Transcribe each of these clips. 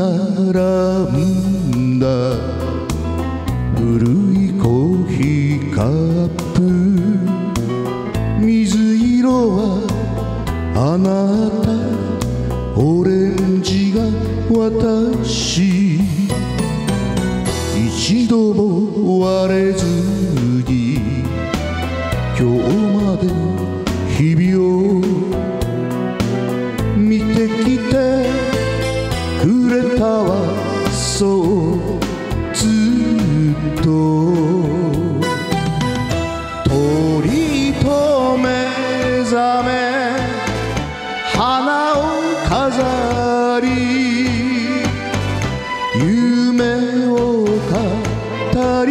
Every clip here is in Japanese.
並んだ。古いコーヒーカップ。水色はあなた。オレンジが私。一度も割れずくれたわそうずっと鳥と目覚め花を飾り夢を語り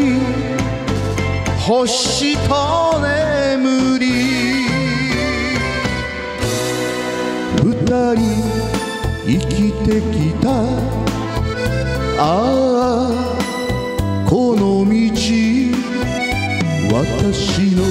星と眠り。二人生きてきた。ああこの道私の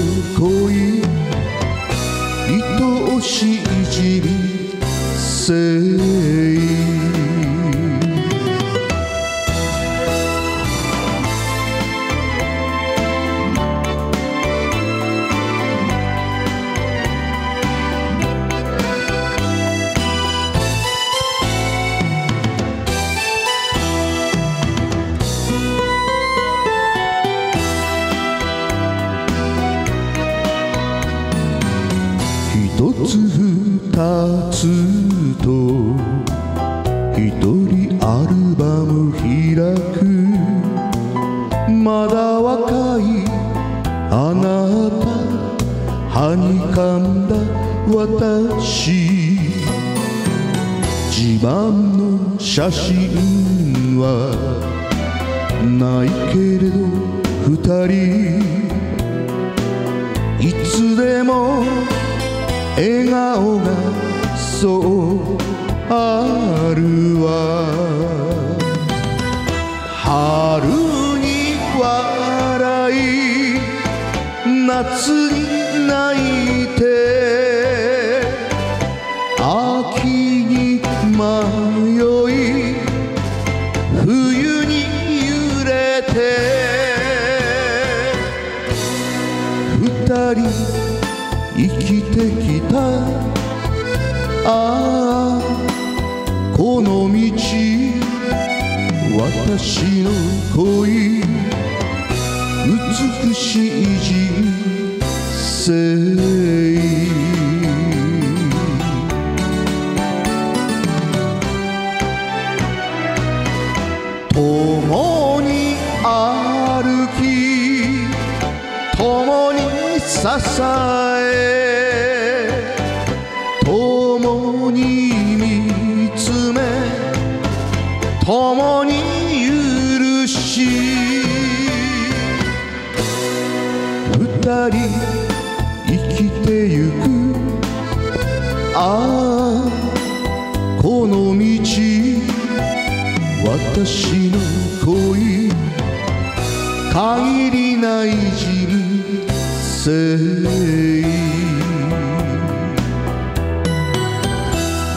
つ二つと一人アルバム開くまだ若いあなたはにかんだ私。自慢の写真はないけれど二人。いつでも笑顔がそうあるわ。春に笑い夏に泣いてああこの道私の恋。美しい人生。共に歩き共に支え。共に許し二人生きてゆくああこの道私の恋限りない人生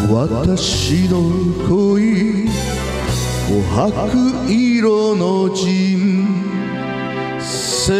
私の恋琥珀色の人生